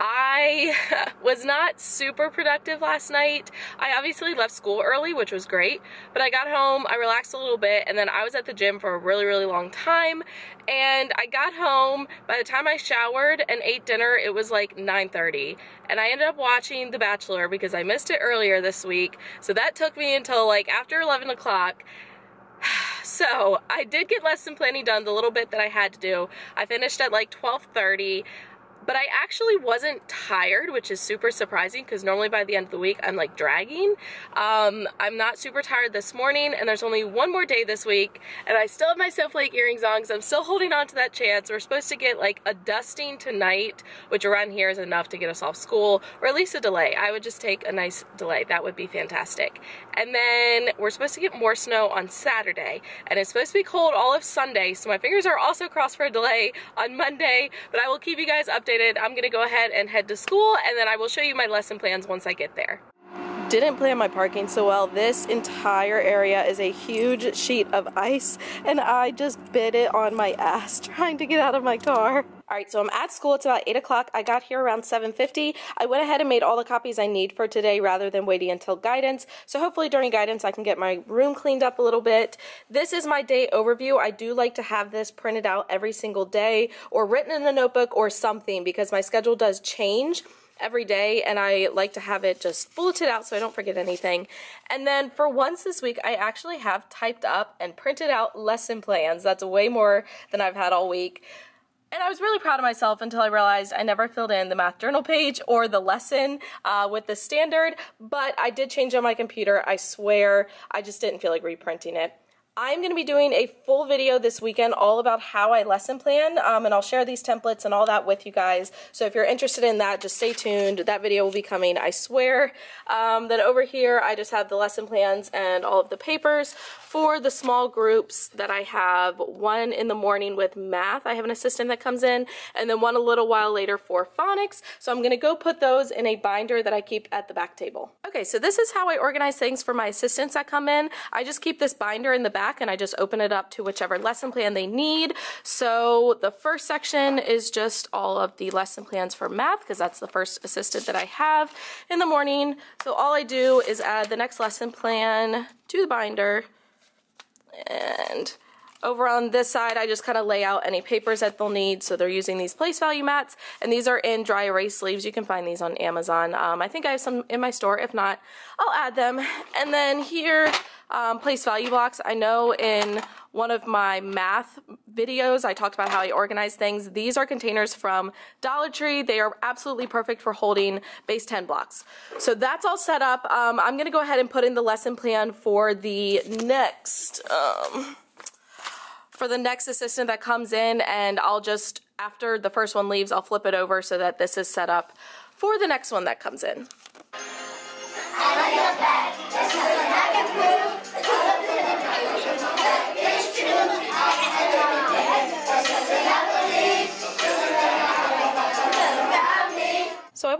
I *laughs* was not super productive last night. I obviously left school early, which was great, but I got home, I relaxed a little bit, and then I was at the gym for a really, really long time. And I got home, by the time I showered and ate dinner, it was like 9.30. And I ended up watching The Bachelor because I missed it earlier this week. So that took me until like after 11 o'clock. *sighs* So I did get lesson planning done the little bit that I had to do. I finished at like 12.30 but I actually wasn't tired, which is super surprising because normally by the end of the week I'm like dragging. Um, I'm not super tired this morning and there's only one more day this week and I still have my Snowflake earrings on because I'm still holding on to that chance. We're supposed to get like a dusting tonight, which around here is enough to get us off school or at least a delay. I would just take a nice delay. That would be fantastic. And then we're supposed to get more snow on Saturday and it's supposed to be cold all of Sunday. So my fingers are also crossed for a delay on Monday, but I will keep you guys updated I'm gonna go ahead and head to school and then I will show you my lesson plans once I get there didn't plan my parking so well. This entire area is a huge sheet of ice and I just bit it on my ass *laughs* trying to get out of my car. All right, so I'm at school. It's about 8 o'clock. I got here around 7.50. I went ahead and made all the copies I need for today rather than waiting until guidance. So hopefully during guidance I can get my room cleaned up a little bit. This is my day overview. I do like to have this printed out every single day or written in a notebook or something because my schedule does change every day and I like to have it just bulleted out so I don't forget anything. And then for once this week, I actually have typed up and printed out lesson plans. That's way more than I've had all week. And I was really proud of myself until I realized I never filled in the math journal page or the lesson uh, with the standard, but I did change on my computer, I swear. I just didn't feel like reprinting it. I'm going to be doing a full video this weekend all about how I lesson plan, um, and I'll share these templates and all that with you guys. So if you're interested in that, just stay tuned. That video will be coming, I swear. Um, then over here, I just have the lesson plans and all of the papers for the small groups that I have. One in the morning with math. I have an assistant that comes in, and then one a little while later for phonics. So I'm going to go put those in a binder that I keep at the back table. Okay, so this is how I organize things for my assistants that come in. I just keep this binder in the back back and I just open it up to whichever lesson plan they need. So the first section is just all of the lesson plans for math because that's the first assistant that I have in the morning. So all I do is add the next lesson plan to the binder and over on this side, I just kind of lay out any papers that they'll need. So they're using these place value mats, and these are in dry erase sleeves. You can find these on Amazon. Um, I think I have some in my store. If not, I'll add them. And then here, um, place value blocks. I know in one of my math videos, I talked about how I organize things. These are containers from Dollar Tree. They are absolutely perfect for holding base 10 blocks. So that's all set up. Um, I'm going to go ahead and put in the lesson plan for the next, um, for the next assistant that comes in and I'll just, after the first one leaves, I'll flip it over so that this is set up for the next one that comes in.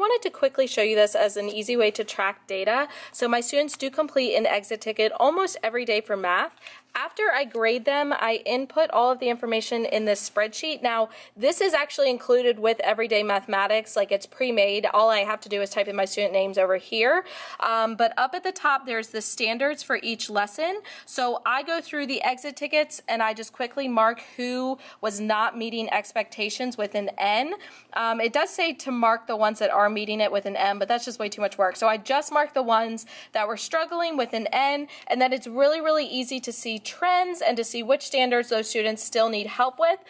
Wanted to quickly show you this as an easy way to track data. So my students do complete an exit ticket almost every day for math. After I grade them, I input all of the information in this spreadsheet. Now, this is actually included with Everyday Mathematics, like it's pre-made. All I have to do is type in my student names over here. Um, but up at the top, there's the standards for each lesson. So I go through the exit tickets and I just quickly mark who was not meeting expectations with an N. Um, it does say to mark the ones that are meeting it with an M, but that's just way too much work. So I just mark the ones that were struggling with an N, and then it's really, really easy to see trends and to see which standards those students still need help with.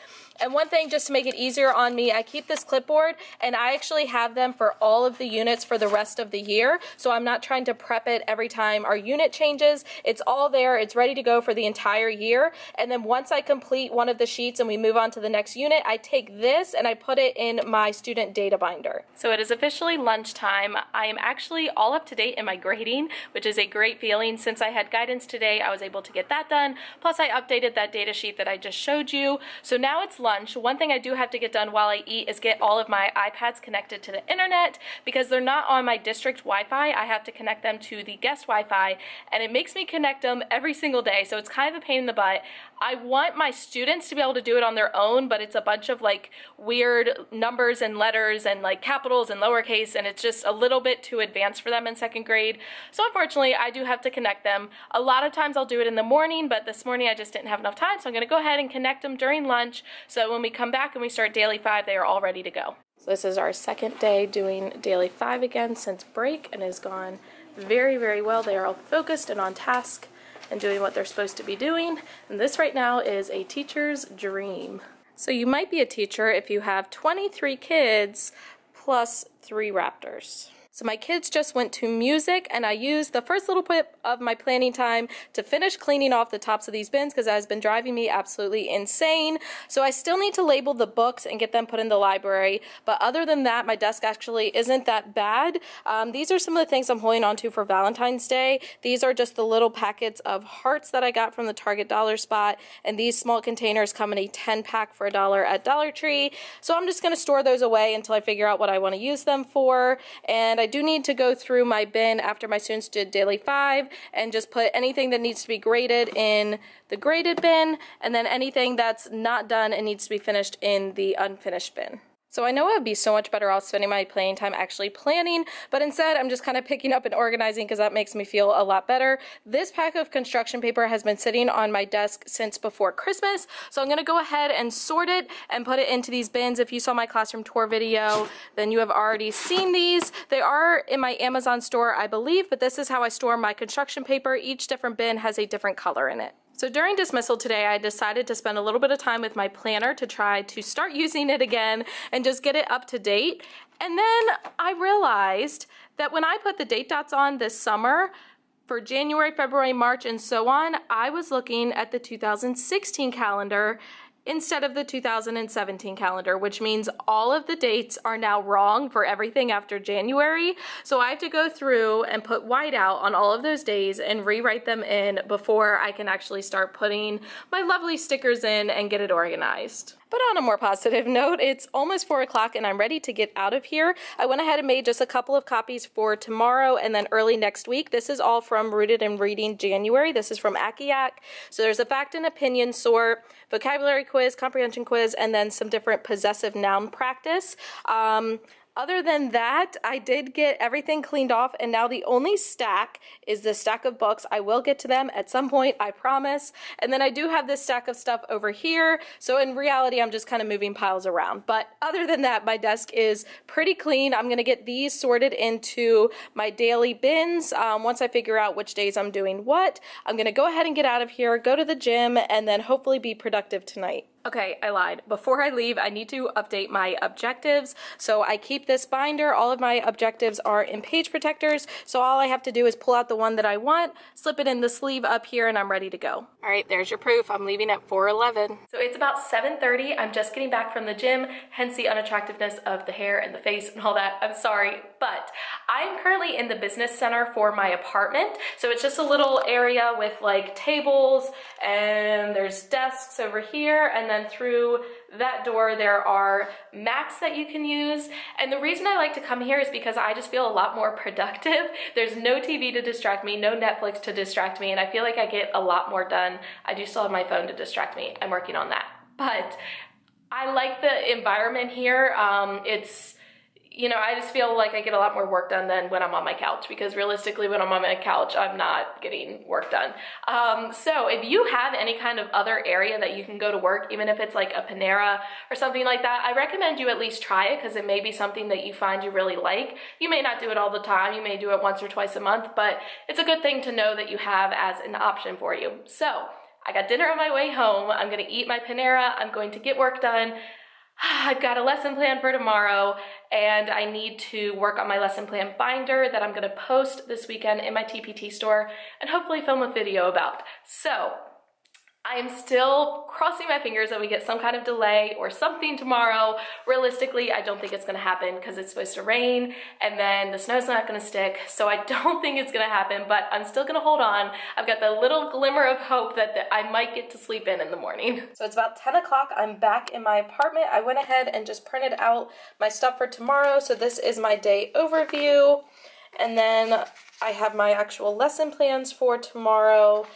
And one thing, just to make it easier on me, I keep this clipboard and I actually have them for all of the units for the rest of the year. So I'm not trying to prep it every time our unit changes. It's all there. It's ready to go for the entire year. And then once I complete one of the sheets and we move on to the next unit, I take this and I put it in my student data binder. So it is officially lunchtime. I am actually all up to date in my grading, which is a great feeling. Since I had guidance today, I was able to get that done. Plus I updated that data sheet that I just showed you. So now it's lunch, one thing I do have to get done while I eat is get all of my iPads connected to the internet because they're not on my district Wi-Fi. I have to connect them to the guest Wi-Fi and it makes me connect them every single day. So it's kind of a pain in the butt. I want my students to be able to do it on their own, but it's a bunch of like weird numbers and letters and like capitals and lowercase and it's just a little bit too advanced for them in second grade. So unfortunately, I do have to connect them. A lot of times I'll do it in the morning, but this morning I just didn't have enough time, so I'm gonna go ahead and connect them during lunch so when we come back and we start daily five, they are all ready to go. So this is our second day doing daily five again since break and has gone very, very well. They are all focused and on task and doing what they're supposed to be doing. And this right now is a teacher's dream. So you might be a teacher if you have 23 kids plus three raptors. So my kids just went to music and I used the first little bit of my planning time to finish cleaning off the tops of these bins because that has been driving me absolutely insane. So I still need to label the books and get them put in the library. But other than that, my desk actually isn't that bad. Um, these are some of the things I'm holding on to for Valentine's Day. These are just the little packets of hearts that I got from the Target Dollar Spot. And these small containers come in a 10 pack for a dollar at Dollar Tree. So I'm just going to store those away until I figure out what I want to use them for. And I do need to go through my bin after my students did daily five and just put anything that needs to be graded in the graded bin and then anything that's not done and needs to be finished in the unfinished bin. So I know I would be so much better off spending my playing time actually planning, but instead I'm just kind of picking up and organizing because that makes me feel a lot better. This pack of construction paper has been sitting on my desk since before Christmas, so I'm going to go ahead and sort it and put it into these bins. If you saw my classroom tour video, then you have already seen these. They are in my Amazon store, I believe, but this is how I store my construction paper. Each different bin has a different color in it. So during dismissal today, I decided to spend a little bit of time with my planner to try to start using it again and just get it up to date. And then I realized that when I put the date dots on this summer, for January, February, March, and so on, I was looking at the 2016 calendar instead of the 2017 calendar, which means all of the dates are now wrong for everything after January. So I have to go through and put whiteout on all of those days and rewrite them in before I can actually start putting my lovely stickers in and get it organized. But on a more positive note, it's almost 4 o'clock and I'm ready to get out of here. I went ahead and made just a couple of copies for tomorrow and then early next week. This is all from Rooted in Reading January. This is from Akiak. So there's a fact and opinion sort, vocabulary quiz, comprehension quiz, and then some different possessive noun practice. Um, other than that, I did get everything cleaned off and now the only stack is the stack of books. I will get to them at some point, I promise. And then I do have this stack of stuff over here. So in reality, I'm just kind of moving piles around. But other than that, my desk is pretty clean. I'm gonna get these sorted into my daily bins. Um, once I figure out which days I'm doing what, I'm gonna go ahead and get out of here, go to the gym, and then hopefully be productive tonight. Okay, I lied. Before I leave, I need to update my objectives. So I keep this binder. All of my objectives are in page protectors. So all I have to do is pull out the one that I want, slip it in the sleeve up here, and I'm ready to go. All right, there's your proof. I'm leaving at 4.11. So it's about 7.30. I'm just getting back from the gym, hence the unattractiveness of the hair and the face and all that. I'm sorry, but I'm currently in the business center for my apartment. So it's just a little area with like tables and there's desks over here and then through that door there are mats that you can use. And the reason I like to come here is because I just feel a lot more productive. *laughs* There's no TV to distract me, no Netflix to distract me, and I feel like I get a lot more done. I do still have my phone to distract me. I'm working on that. But I like the environment here. Um, it's you know, I just feel like I get a lot more work done than when I'm on my couch because realistically, when I'm on my couch, I'm not getting work done. Um, so if you have any kind of other area that you can go to work, even if it's like a Panera or something like that, I recommend you at least try it because it may be something that you find you really like. You may not do it all the time, you may do it once or twice a month, but it's a good thing to know that you have as an option for you. So I got dinner on my way home. I'm gonna eat my Panera. I'm going to get work done. *sighs* I've got a lesson plan for tomorrow and I need to work on my lesson plan binder that I'm gonna post this weekend in my TPT store and hopefully film a video about. So I am still crossing my fingers that we get some kind of delay or something tomorrow. Realistically, I don't think it's gonna happen because it's supposed to rain and then the snow's not gonna stick. So I *laughs* don't think it's gonna happen, but I'm still gonna hold on. I've got the little glimmer of hope that the, I might get to sleep in in the morning. So it's about 10 o'clock. I'm back in my apartment. I went ahead and just printed out my stuff for tomorrow. So this is my day overview. And then I have my actual lesson plans for tomorrow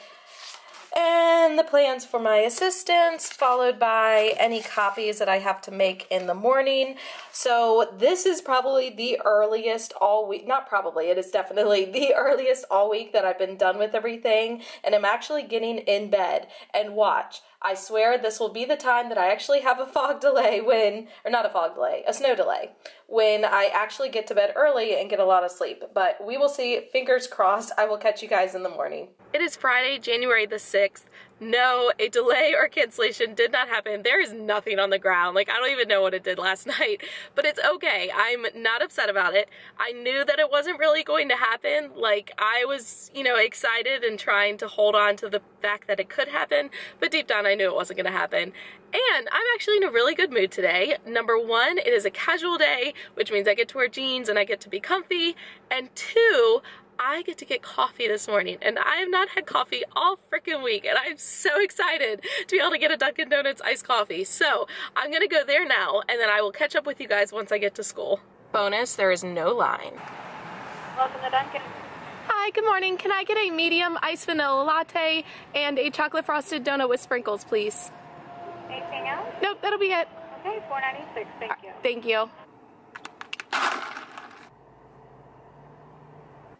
and the plans for my assistants, followed by any copies that I have to make in the morning. So this is probably the earliest all week, not probably, it is definitely *laughs* the earliest all week that I've been done with everything, and I'm actually getting in bed. And watch, I swear this will be the time that I actually have a fog delay when, or not a fog delay, a snow delay, when I actually get to bed early and get a lot of sleep. But we will see, fingers crossed, I will catch you guys in the morning. It is Friday, January the 6th. No, a delay or cancellation did not happen. There is nothing on the ground. Like, I don't even know what it did last *laughs* night, but it's okay. I'm not upset about it. I knew that it wasn't really going to happen. Like, I was, you know, excited and trying to hold on to the fact that it could happen, but deep down I knew it wasn't going to happen. And I'm actually in a really good mood today. Number one, it is a casual day, which means I get to wear jeans and I get to be comfy. And two, I get to get coffee this morning and I have not had coffee all freaking week and I'm so excited to be able to get a Dunkin' Donuts iced coffee. So I'm gonna go there now and then I will catch up with you guys once I get to school. Bonus, there is no line. Welcome to Dunkin'. Hi, good morning. Can I get a medium iced vanilla latte and a chocolate frosted donut with sprinkles, please? Anything else? Nope, that'll be it. Okay, 496. Thank you. Thank you.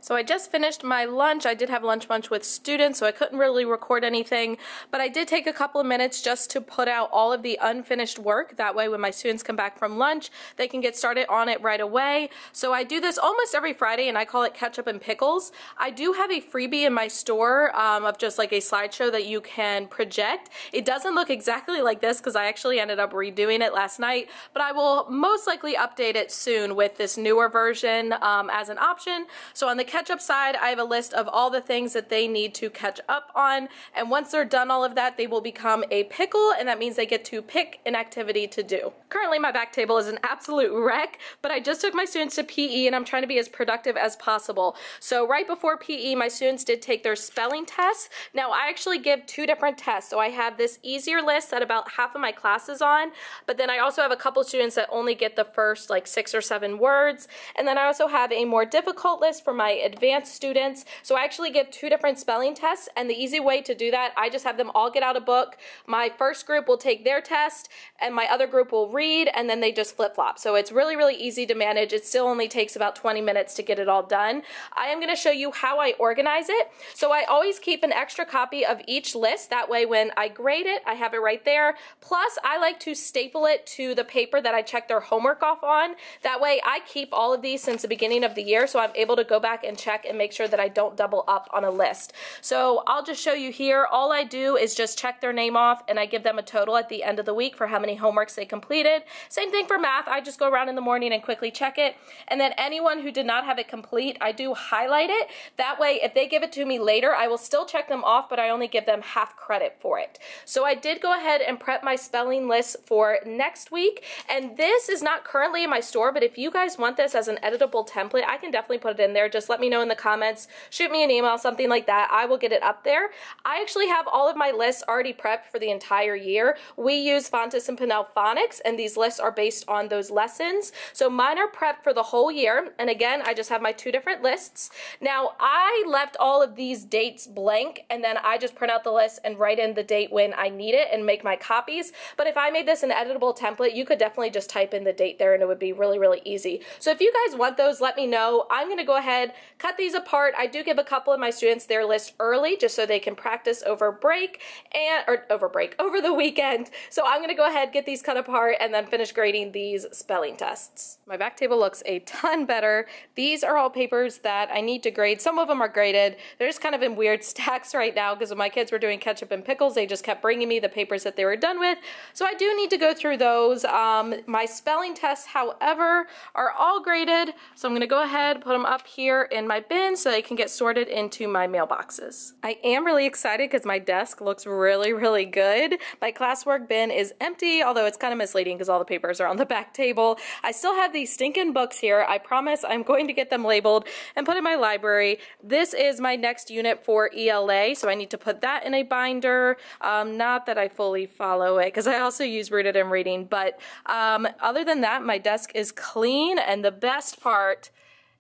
So I just finished my lunch. I did have lunch bunch with students, so I couldn't really record anything, but I did take a couple of minutes just to put out all of the unfinished work. That way when my students come back from lunch, they can get started on it right away. So I do this almost every Friday and I call it ketchup and pickles. I do have a freebie in my store um, of just like a slideshow that you can project. It doesn't look exactly like this because I actually ended up redoing it last night, but I will most likely update it soon with this newer version um, as an option. So on the catch up side, I have a list of all the things that they need to catch up on. And once they're done all of that, they will become a pickle, and that means they get to pick an activity to do. Currently, my back table is an absolute wreck, but I just took my students to PE and I'm trying to be as productive as possible. So right before PE, my students did take their spelling tests. Now, I actually give two different tests. So I have this easier list that about half of my class is on, but then I also have a couple students that only get the first like six or seven words. And then I also have a more difficult list for my advanced students. So I actually give two different spelling tests and the easy way to do that, I just have them all get out a book. My first group will take their test and my other group will read and then they just flip flop. So it's really, really easy to manage. It still only takes about 20 minutes to get it all done. I am gonna show you how I organize it. So I always keep an extra copy of each list. That way when I grade it, I have it right there. Plus I like to staple it to the paper that I check their homework off on. That way I keep all of these since the beginning of the year so I'm able to go back and check and make sure that I don't double up on a list. So I'll just show you here. All I do is just check their name off and I give them a total at the end of the week for how many homeworks they completed. Same thing for math. I just go around in the morning and quickly check it. And then anyone who did not have it complete, I do highlight it. That way, if they give it to me later, I will still check them off, but I only give them half credit for it. So I did go ahead and prep my spelling list for next week. And this is not currently in my store, but if you guys want this as an editable template, I can definitely put it in there. Just let let me know in the comments, shoot me an email, something like that. I will get it up there. I actually have all of my lists already prepped for the entire year. We use Fountas and Pinnell Phonics, and these lists are based on those lessons. So mine are prepped for the whole year. And again, I just have my two different lists. Now, I left all of these dates blank, and then I just print out the list and write in the date when I need it and make my copies. But if I made this an editable template, you could definitely just type in the date there and it would be really, really easy. So if you guys want those, let me know. I'm gonna go ahead, cut these apart. I do give a couple of my students their list early just so they can practice over break and, or over break, *laughs* over the weekend. So I'm gonna go ahead, get these cut apart and then finish grading these spelling tests. My back table looks a ton better. These are all papers that I need to grade. Some of them are graded. They're just kind of in weird *laughs* stacks right now because when my kids were doing ketchup and pickles, they just kept bringing me the papers that they were done with. So I do need to go through those. Um, my spelling tests, however, are all graded. So I'm gonna go ahead, put them up here in my bin so they can get sorted into my mailboxes. I am really excited because my desk looks really, really good. My classwork bin is empty, although it's kind of misleading because all the papers are on the *laughs* back table. I still have these stinking books here. I promise I'm going to get them labeled and put in my library. This is my next unit for ELA, so I need to put that in a binder. Um, not that I fully follow it because I also use Rooted in Reading, but um, other than that, my desk is clean and the best part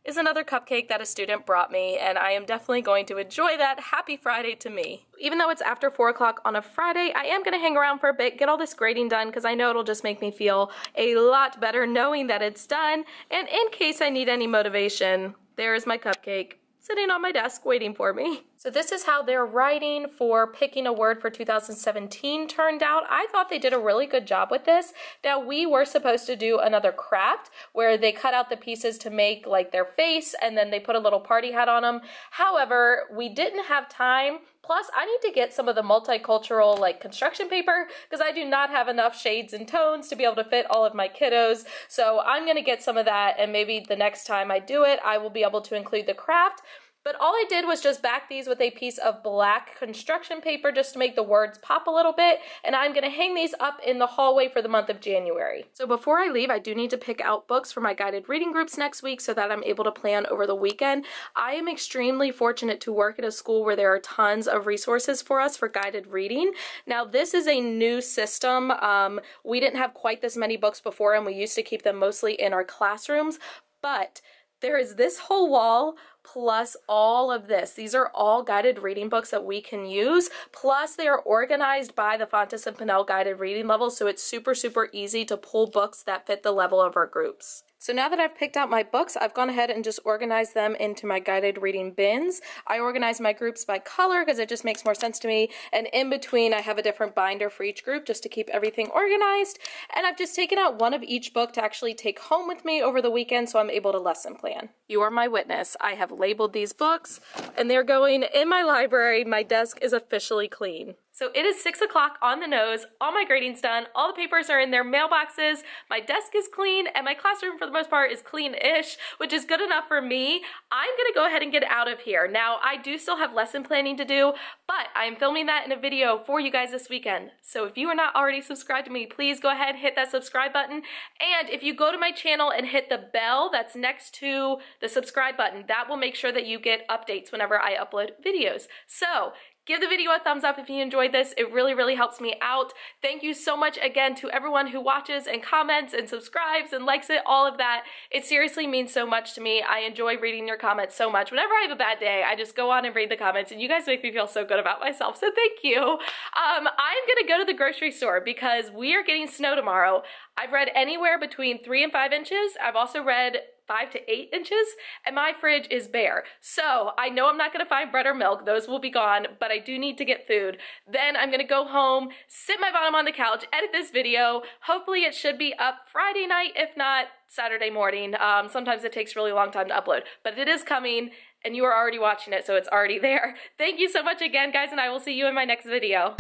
is another cupcake that a student brought me, and I am definitely going to enjoy that. Happy Friday to me. Even though it's after 4 o'clock on a Friday, I am going to hang around for a bit, get all this grading done, because I know it'll just make me feel a lot better knowing that it's done, and in case I need any motivation, there is my cupcake sitting on my desk waiting for me. *laughs* So this is how their writing for picking a word for 2017 turned out. I thought they did a really good job with this. Now we were supposed to do another craft where they cut out the pieces to make like their face and then they put a little party hat on them. However, we didn't have time Plus, I need to get some of the multicultural like construction paper because I do not have enough shades and tones to be able to fit all of my kiddos. So I'm going to get some of that and maybe the next time I do it, I will be able to include the craft. But all I did was just back these with a piece of black construction paper just to make the words pop a little bit. And I'm gonna hang these up in the hallway for the month of January. So before I leave, I do need to pick out books for my guided reading groups next week so that I'm able to plan over the weekend. I am extremely fortunate to work at a school where there are tons of resources for us for guided reading. Now this is a new system. Um, we didn't have quite this many books before and we used to keep them mostly in our classrooms, but there is this whole wall plus all of this. These are all guided reading books that we can use. Plus they are organized by the Fountas and Pinnell guided reading level. So it's super, super easy to pull books that fit the level of our groups. So now that I've picked out my books, I've gone ahead and just organized them into my guided reading bins. I organize my groups by color because it just makes more sense to me. And in between, I have a different binder for each group just to keep everything organized. And I've just taken out one of each book to actually take home with me over the weekend so I'm able to lesson plan. You are my witness. I have labeled these books and they're going in my library. My desk is officially clean. So it is six o'clock on the nose, all my grading's done, all the papers are in their mailboxes, my desk is clean, and my classroom for the most part is clean-ish, which is good enough for me. I'm gonna go ahead and get out of here. Now, I do still have lesson planning to do, but I'm filming that in a video for you guys this weekend. So if you are not already subscribed to me, please go ahead and hit that subscribe button. And if you go to my channel and hit the bell that's next to the subscribe button, that will make sure that you get updates whenever I upload videos. So Give the video a thumbs up if you enjoyed this. It really, really helps me out. Thank you so much again to everyone who watches and comments and subscribes and likes it, all of that. It seriously means so much to me. I enjoy reading your comments so much. Whenever I have a bad day, I just go on and read the comments and you guys make me feel so good about myself, so thank you. Um, I'm gonna go to the grocery store because we are getting snow tomorrow. I've read anywhere between three and five inches. I've also read five to eight inches and my fridge is bare. So I know I'm not gonna find bread or milk, those will be gone, but I do need to get food. Then I'm gonna go home, sit my bottom on the couch, edit this video. Hopefully it should be up Friday night, if not Saturday morning. Um, sometimes it takes really long time to upload, but it is coming and you are already watching it, so it's already *laughs* there. Thank you so much again, guys, and I will see you in my next video.